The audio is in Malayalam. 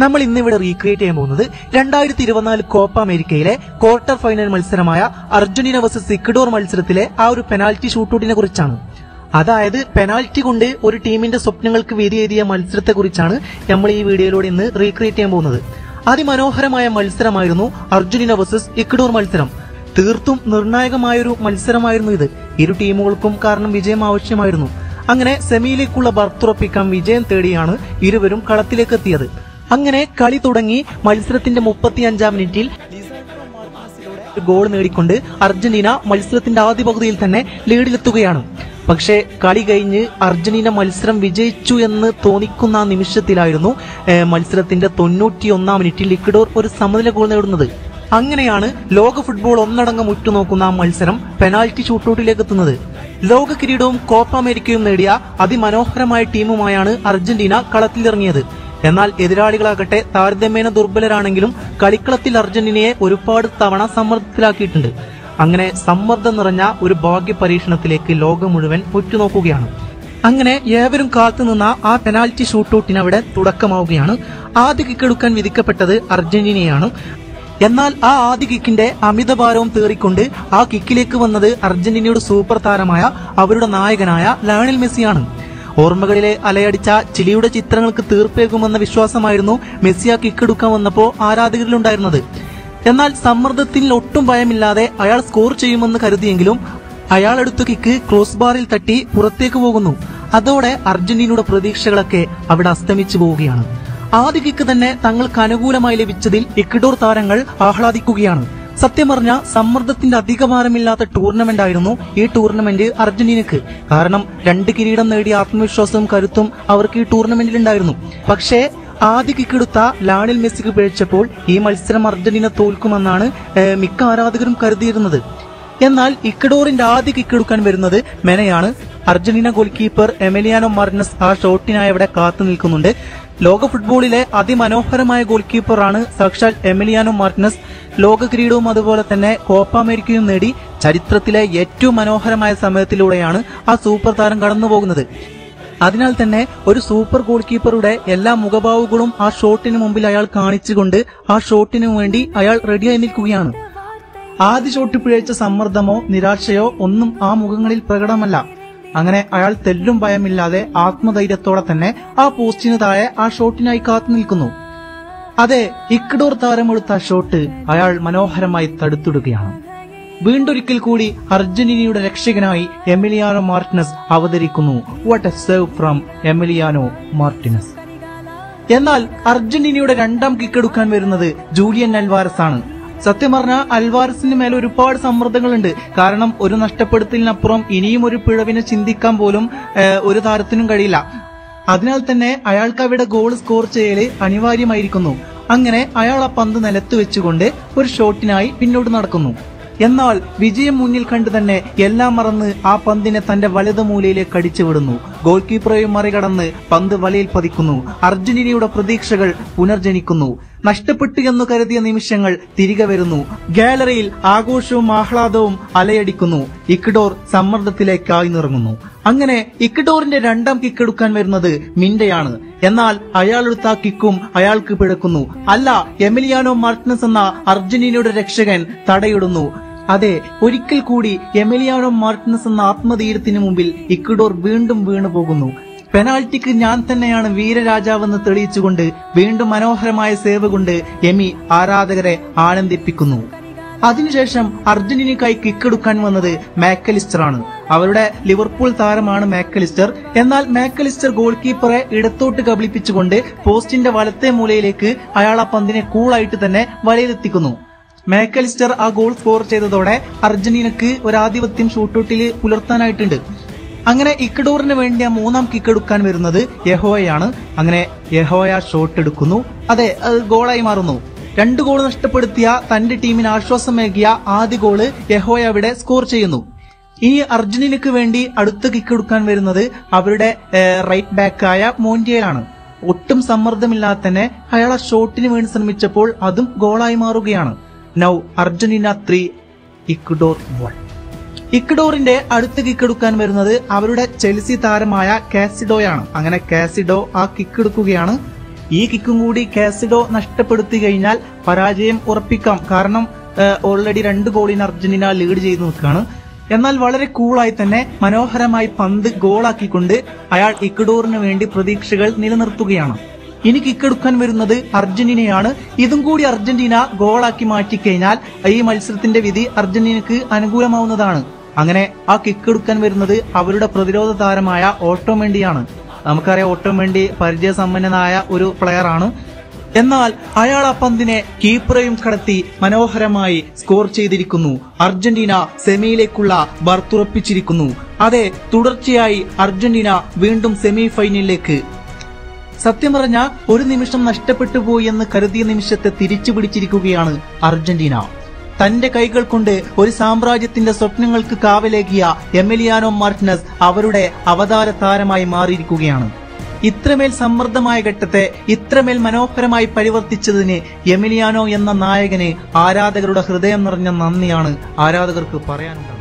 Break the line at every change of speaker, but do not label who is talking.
നമ്മൾ ഇന്നിവിടെ റീക്രിയേറ്റ് ചെയ്യാൻ പോകുന്നത് രണ്ടായിരത്തി ഇരുപത്തിനാല് കോപ്പ അമേരിക്കയിലെ ക്വാർട്ടർ ഫൈനൽ മത്സരമായ അർജന്റീന വേഴ്സസ് ഇക്വഡോർ മത്സരത്തിലെ ആ ഒരു പെനാൽറ്റി ഷൂട്ടൌട്ടിനെ കുറിച്ചാണ്. അതായത് പെനാൽറ്റി കൊണ്ട് ഒരു ടീമിന്റെ സ്വപ്നങ്ങൾക്ക് വേദിയേറിയ മത്സരത്തെ കുറിച്ചാണ് നമ്മൾ ഈ വീഡിയോയിലൂടെ ഇന്ന് റീക്രിയേറ്റ് ചെയ്യാൻ പോകുന്നത്. അതിമനോഹരമായ മത്സരമായിരുന്നു അർജന്റീന വേഴ്സസ് ഇക്വഡോർ മത്സരം. തീർത്തും നിർണായകമായൊരു മത്സരമായിരുന്നു ഇത്. ഇരു ടീമുകൾക്കും കാരണം വിജയം ആവശ്യമായിരുന്നു. അങ്ങനെ സെമിയിലേക്കുള്ള ബർത്തുറപ്പിക്കാൻ വിജയം തേടിയാണ് ഇരുവരും കളത്തിലേക്ക് എത്തിയത്. അങ്ങനെ കളി തുടങ്ങി മത്സരത്തിന്റെ മുപ്പത്തിയഞ്ചാം മിനിറ്റിൽ ഗോൾ നേടിക്കൊണ്ട് അർജന്റീന മത്സരത്തിന്റെ ആദ്യ പകുതിയിൽ തന്നെ ലീഡിലെത്തുകയാണ്. പക്ഷേ കളി കഴിഞ്ഞ് അർജന്റീന മത്സരം വിജയിച്ചു എന്ന് തോന്നിക്കുന്ന ആ നിമിഷത്തിലായിരുന്നു മത്സരത്തിന്റെ തൊണ്ണൂറ്റിയൊന്നാം മിനിറ്റിൽ ഇക്വഡോർ ഒരു സമനില ഗോൾ നേടുന്നത്. അങ്ങനെയാണ് ലോക ഫുട്ബോൾ ഒന്നടങ്കം ഉറ്റുനോക്കുന്ന ആ മത്സരം പെനാൽറ്റി ഷൂട്ടൌട്ടിലേക്ക് എത്തുന്നത്. ലോക കിരീടവും കോപ്പ അമേരിക്കയും നേടിയ അതിമനോഹരമായ ടീമുമായാണ് അർജന്റീന കളത്തിലിറങ്ങിയത്. എന്നാൽ എതിരാളികളാകട്ടെ താരതമ്യേന ദുർബലരാണെങ്കിലും കളിക്കളത്തിൽ അർജന്റീനയെ ഒരുപാട് തവണ സമ്മർദ്ദത്തിലാക്കിയിട്ടുണ്ട്. അങ്ങനെ സമ്മർദ്ദം നിറഞ്ഞ ഒരു ഭാഗ്യ പരീക്ഷണത്തിലേക്ക് ലോകം മുഴുവൻ ഉറ്റുനോക്കുകയാണ്. അങ്ങനെ ഏവരും കാത്തുനിന്ന ആ പെനാൽറ്റി ഷൂട്ടൌട്ടിനവിടെ തുടക്കമാവുകയാണ്. ആദ്യ കിക്കെടുക്കാൻ വിധിക്കപ്പെട്ടത് അർജന്റീനയാണ്. എന്നാൽ ആ ആദ്യ കിക്കിന്റെ അമിതഭാരവും തേറിക്കൊണ്ട് ആ കിക്കിലേക്ക് വന്നത് അർജന്റീനയുടെ സൂപ്പർ താരമായ അവരുടെ നായകനായ ലയണൽ മെസ്സിയാണ്. ഓർമ്മകളിലെ അലയടിച്ച ചിലിയുടെ ചിത്രങ്ങൾക്ക് തീർപ്പേകുമെന്ന വിശ്വാസമായിരുന്നു മെസ്സിയ കിക്കെടുക്കാൻ വന്നപ്പോ ആരാധകരിലുണ്ടായിരുന്നത്. എന്നാൽ സമ്മർദ്ദത്തിൽ ഒട്ടും ഭയമില്ലാതെ അയാൾ സ്കോർ ചെയ്യുമെന്ന് കരുതിയെങ്കിലും അയാൾ എടുത്ത കിക്ക് ക്രോസ് ബാറിൽ തട്ടി പുറത്തേക്ക് പോകുന്നു. അതോടെ അർജന്റീനയുടെ പ്രതീക്ഷകളൊക്കെ അവിടെ അസ്തമിച്ചു പോവുകയാണ്. ആദ്യ കിക്ക് തന്നെ തങ്ങൾക്ക് അനുകൂലമായി ലഭിച്ചതിൽ ഇക്വഡോർ താരങ്ങൾ ആഹ്ലാദിക്കുകയാണ്. സത്യം പറഞ്ഞ സമ്മർദ്ദത്തിന്റെ അധികഭാരമില്ലാത്ത ടൂർണമെന്റ് ആയിരുന്നു ഈ ടൂർണമെന്റ് അർജന്റീനക്ക്. കാരണം രണ്ട് കിരീടം നേടിയ ആത്മവിശ്വാസവും കരുത്തും അവർക്ക് ഈ ടൂർണമെന്റിൽ ഉണ്ടായിരുന്നു. പക്ഷേ ആദ്യ കിക്കെടുത്ത ലാണിൽ മെസ്സിക്ക് പിഴച്ചപ്പോൾ ഈ മത്സരം അർജന്റീന തോൽക്കുമെന്നാണ് മിക്ക ആരാധകരും കരുതിയിരുന്നത്. എന്നാൽ ഇക്കഡോറിന്റെ ആദ്യ കിക്കെടുക്കാൻ വരുന്നത് മെനയാണ്. Argentina goalkeeper Emiliano Martinez ആ ഷോട്ടിനായി അവിടെ കാത്തു നിൽക്കുന്നുണ്ട്. ലോക ഫുട്ബോളിലെ അതിമനോഹരമായ ഗോൾ കീപ്പറാണ് സാക്ഷാൽ എമിലിയാനോ മാർട്ടിനസ്. ലോക കിരീടവും അതുപോലെ തന്നെ കോപ്പ അമേരിക്കയും നേടി ചരിത്രത്തിലെ ഏറ്റവും മനോഹരമായ സമയത്തിലൂടെയാണ് ആ സൂപ്പർ താരം കടന്നുപോകുന്നത് അതിനാൽ തന്നെ ഒരു സൂപ്പർ ഗോൾ കീപ്പറുടെ എല്ലാ മുഖഭാവുകളും ആ ഷോട്ടിന് മുമ്പിൽ അയാൾ കാണിച്ചുകൊണ്ട് ആ ഷോട്ടിനു വേണ്ടി അയാൾ റെഡിയായി നിൽക്കുകയാണ്. ആദ്യ ഷോട്ട് പിഴച്ച സമ്മർദ്ദമോ നിരാശയോ ഒന്നും ആ മുഖങ്ങളിൽ പ്രകടമല്ല. അങ്ങനെ അയാൾ തെല്ലും ഭയമില്ലാതെ ആത്മധൈര്യത്തോടെ തന്നെ ആ പോസ്റ്റിന് താഴെ ആ ഷോട്ടിനായി കാത്തു നിൽക്കുന്നു. അതെ ഇക്കിടൂർ താരമെടുത്ത ഷോട്ട് അയാൾ മനോഹരമായി തടുത്തിടുകയാണ്. വീണ്ടൊരിക്കൽ കൂടി അർജന്റീനയുടെ രക്ഷകനായി Emiliano Martinez അവതരിക്കുന്നു. What a save from Emiliano Martinez. എന്നാൽ അർജന്റീനയുടെ രണ്ടാം കിക്കെടുക്കാൻ വരുന്നത് ജൂലിയൻ അൽവാരസ് ആണ് സത്യം പറഞ്ഞാൽ അൽവാരസിന് മേലെ ഒരുപാട് സമ്മർദ്ദങ്ങളുണ്ട്. കാരണം ഒരു നഷ്ടപ്പെടുത്തലിനപ്പുറം ഇനിയും ഒരു പിഴവിനെ ചിന്തിക്കാൻ പോലും ഒരു താരത്തിനും കഴിയില്ല. അതിനാൽ തന്നെ അയാൾക്ക് അവിടെ ഗോൾ സ്കോർ ചെയ്യൽ അനിവാര്യമായിരിക്കുന്നു. അങ്ങനെ അയാൾ ആ പന്ത് നിലത്ത് വെച്ചുകൊണ്ട് ഒരു ഷോട്ടിനായി പിന്നോട്ട് നടക്കുന്നു. എന്നാൽ വിജയം മുന്നിൽ കണ്ടു തന്നെ എല്ലാം മറന്ന് ആ പന്തിനെ തന്റെ വലത് മൂലയിലേക്ക് അടിച്ചു വിടുന്നു. ഗോൾ കീപ്പറെയും മറികടന്ന് പന്ത് വലയിൽ പതിക്കുന്നു. അർജന്റീനയുടെ പ്രതീക്ഷകൾ പുനർജനിക്കുന്നു. നഷ്ടപ്പെട്ടു എന്ന് കരുതിയ നിമിഷങ്ങൾ തിരികെ വരുന്നു. ഗാലറിയിൽ ആഘോഷവും ആഹ്ലാദവും അലയടിക്കുന്നു. ഇക്കിഡോർ സമ്മർദ്ദത്തിലേക്കായി നിറങ്ങുന്നു. അങ്ങനെ ഇക്ഡോറിന്റെ രണ്ടാം കിക്കെടുക്കാൻ വരുന്നത് മിൻഡയാണ്. എന്നാൽ അയാളെടുത്ത കിക്കും അയാൾക്ക് പിഴക്കുന്നു. അല്ല എമിലിയാനോ മാർട്ടിനസ് എന്ന അർജന്റീനയുടെ രക്ഷകൻ തടയിടുന്നു. അതെ ഒരിക്കൽ കൂടി എമിലിയാനോ മാർട്ടിനസ് എന്ന ആത്മധീരത്തിന് മുമ്പിൽ ഇക്വഡോർ വീണ്ടും വീണു പോകുന്നു പെനാൽറ്റിക്ക് ഞാൻ തന്നെയാണ് വീരരാജാവെന്ന് തെളിയിച്ചുകൊണ്ട് വീണ്ടും മനോഹരമായ സേവ് കൊണ്ട് എമി ആരാധകരെ ആനന്ദിപ്പിക്കുന്നു. അതിനുശേഷം അർജന്റീനയ്ക്കായി കിക്കെടുക്കാൻ വന്നത് മാക്കലിസ്റ്റർ ആണ് അവരുടെ ലിവർപൂൾ താരമാണ് മാക്കലിസ്റ്റർ. എന്നാൽ മാക്കലിസ്റ്റർ ഗോൾ കീപ്പറെ ഇടത്തോട്ട് കബളിപ്പിച്ചുകൊണ്ട് പോസ്റ്റിന്റെ വലത്തെ മൂലയിലേക്ക് അയാൾ ആ പന്തിനെ കൂളായിട്ട് തന്നെ വലയിലെത്തിക്കുന്നു. മാക്കലിസ്റ്റർ ആ ഗോൾ സ്കോർ ചെയ്തതോടെ അർജന്റീനക്ക് ഒരാധിപത്യം ഷൂട്ടൌട്ടിൽ പുലർത്താനായിട്ടുണ്ട്. അങ്ങനെ ഇക്കഡൂറിന് വേണ്ടി മൂന്നാം കിക്ക് എടുക്കാൻ വരുന്നത് യഹോയാണ് അങ്ങനെ യഹോയ ഷോട്ട് എടുക്കുന്നു. അതെ അത് ഗോളായി മാറുന്നു. രണ്ട് ഗോൾ നഷ്ടപ്പെടുത്തിയ തന്റെ ടീമിന് ആശ്വാസമേകിയ ആദ്യ ഗോൾ യഹോയ അവിടെ സ്കോർ ചെയ്യുന്നു. ഇനി അർജന്റീനക്ക് വേണ്ടി അടുത്ത കിക്ക് എടുക്കാൻ വരുന്നത് അവരുടെ റൈറ്റ് ബാക്കായ മോന്റിയലാണ് ഒട്ടും സമ്മർദ്ദമില്ലാതെ തന്നെ അയാൾ ആ ഷോട്ടിന് വേണ്ടി ശ്രമിച്ചപ്പോൾ അതും ഗോളായി മാറുകയാണ്. Now Argentina three Ecuador one ഇക്വഡോറിന്റെ അടുത്ത കിക്ക് എടുക്കാൻ വരുന്നത് അവരുടെ ചെൽസി താരമായ കാസിഡോയാണ്. അങ്ങനെ കാസിഡോ ആ കിക്ക് എടുക്കുകയാണ്.
ഈ കിക്കും കൂടി കാസിഡോ നഷ്ടപ്പെടുത്തി കഴിഞ്ഞാൽ പരാജയം ഉറപ്പിക്കാം. കാരണം ഓൾറെഡി രണ്ട് ഗോളിന് അർജന്റീന ലീഡ് ചെയ്ത് നിൽക്കുകയാണ്. എന്നാൽ വളരെ കൂളായി തന്നെ മനോഹരമായി പന്ത് ഗോളാക്കിക്കൊണ്ട് അയാൾ ഇക്വഡോറിന് വേണ്ടി പ്രതീക്ഷകൾ നിലനിർത്തുകയാണ്. ഇനി കിക്കെടുക്കാൻ വരുന്നത് അർജന്റീനയാണ്. ഇതും കൂടി അർജന്റീന ഗോളാക്കി മാറ്റിക്കഴിഞ്ഞാൽ ഈ മത്സരത്തിന്റെ വിധി അർജന്റീനക്ക് അനുകൂലമാവുന്നതാണ്. അങ്ങനെ ആ കിക്ക് എടുക്കാൻ വരുന്നത് അവരുടെ പ്രതിരോധ താരമായ ഓട്ടോമെണ്ടിയാണ് നമുക്കറിയാം ഓട്ടോമെണ്ടി പരിചയസമ്പന്നനായ ഒരു പ്ലെയറാണ് എന്നാൽ അയാൾ ആ പന്തിനെ കീപ്പറെയും കടത്തി മനോഹരമായി സ്കോർ ചെയ്തിരിക്കുന്നു. അർജന്റീന സെമിയിലേക്കുള്ള ബർത്തുറപ്പിച്ചിരിക്കുന്നു അതെ തുടർച്ചയായി അർജന്റീന വീണ്ടും സെമി ഫൈനലിലേക്ക് സത്യം പറഞ്ഞ ഒരു നിമിഷം നഷ്ടപ്പെട്ടു പോയി എന്ന് കരുതിയ നിമിഷത്തെ തിരിച്ചു പിടിച്ചിരിക്കുകയാണ് അർജന്റീന. തന്റെ കൈകൾ കൊണ്ട് ഒരു സാമ്രാജ്യത്തിന്റെ സ്വപ്നങ്ങൾക്ക് കാവലേകിയ എമിലിയാനോ മാർട്ടിനസ് അവരുടെ അവതാര താരമായി മാറിയിരിക്കുകയാണ്. ഇത്രമേൽ സമ്മർദ്ദമായ ഘട്ടത്തെ ഇത്രമേൽ മനോഹരമായി പരിവർത്തിച്ചതിന് എമിലിയാനോ എന്ന നായകന് ആരാധകരുടെ ഹൃദയം നിറഞ്ഞ നന്ദിയാണ് ആരാധകർക്ക് പറയാനുള്ളത്.